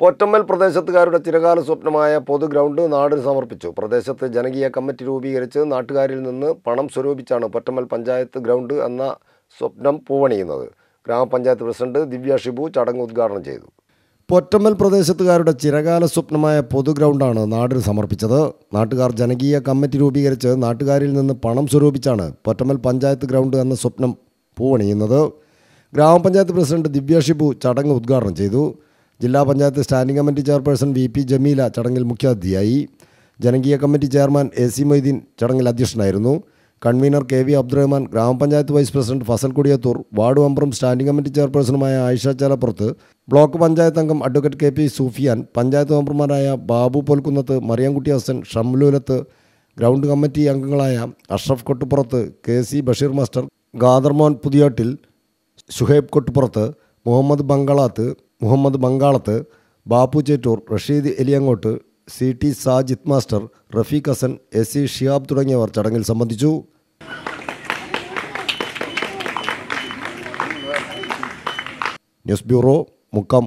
പൊറ്റമ്മൽ പ്രദേശത്തുകാരുടെ ചിരകാല സ്വപ്നമായ പൊതു ഗ്രൗണ്ട് നാടിന് സമർപ്പിച്ചു. പ്രദേശത്ത് ജനകീയ കമ്മിറ്റി രൂപീകരിച്ച് നാട്ടുകാരിൽ നിന്ന് പണം സ്വരൂപിച്ചാണ് പൊറ്റമ്മൽ പഞ്ചായത്ത് ഗ്രൗണ്ട് എന്ന സ്വപ്നം പൂവണിയുന്നത്. ഗ്രാമപഞ്ചായത്ത് പ്രസിഡന്റ് ദിവ്യ ഷിബു ചടങ്ങ് ഉദ്ഘാടനം ചെയ്തു. പൊറ്റമ്മൽ പ്രദേശത്തുകാരുടെ ചിരകാല സ്വപ്നമായ പൊതു ഗ്രൗണ്ടാണ് നാടിന് സമർപ്പിച്ചത്. നാട്ടുകാർ ജനകീയ കമ്മിറ്റി രൂപീകരിച്ച് നാട്ടുകാരിൽ നിന്ന് പണം സ്വരൂപിച്ചാണ് പൊറ്റമ്മൽ പഞ്ചായത്ത് ഗ്രൗണ്ട് എന്ന സ്വപ്നം പൂവണിയുന്നത്. ഗ്രാമപഞ്ചായത്ത് പ്രസിഡന്റ് ദിവ്യ ഷിബു ചടങ്ങ് ഉദ്ഘാടനം ചെയ്തു. ജില്ലാ panchayat standing committee chairperson V P Jameela ചടങ്ങിൽ മുഖ്യാതിഥിയായി. ജനകീയ committee chairman A C Moideen ചടങ്ങിൽ അധ്യക്ഷനായിരുന്നു. കൺവീനർ കെ വി അബ്ദുറഹ്മാൻ ഗ്രാമപഞ്ചായത്ത് vice president Fasal Kudiyathur ward മെമ്പറും സ്റ്റാൻഡിംഗ് കമ്മിറ്റി ചെയർപേഴ്സണുമായ ആയിഷ ചാലപ്പുറത്ത് ബ്ലോക്ക് പഞ്ചായത്ത് അംഗം advocate K P Sufiyan panchayat മെമ്പർമാരായ ബാബു പോൽക്കുന്നത്ത് മറിയാംകുട്ടി ഹസൻ ഷംലൂലത്ത് ഗ്രൗണ്ട് കമ്മിറ്റി അംഗങ്ങളായ Ashraf Kottupurath K C Basheer master Gadarmon Puthiyottil Shuhaib Kottupurath Muhammad Bangalath Muhammad Bangalath Bappu Chettur Rasheed Eliyangottu C T Sajith master Rafeeq Hasan S C Shiyab തുടങ്ങിയവർ ചടങ്ങിൽ സംബന്ധിച്ചു. News bureau Mukkam.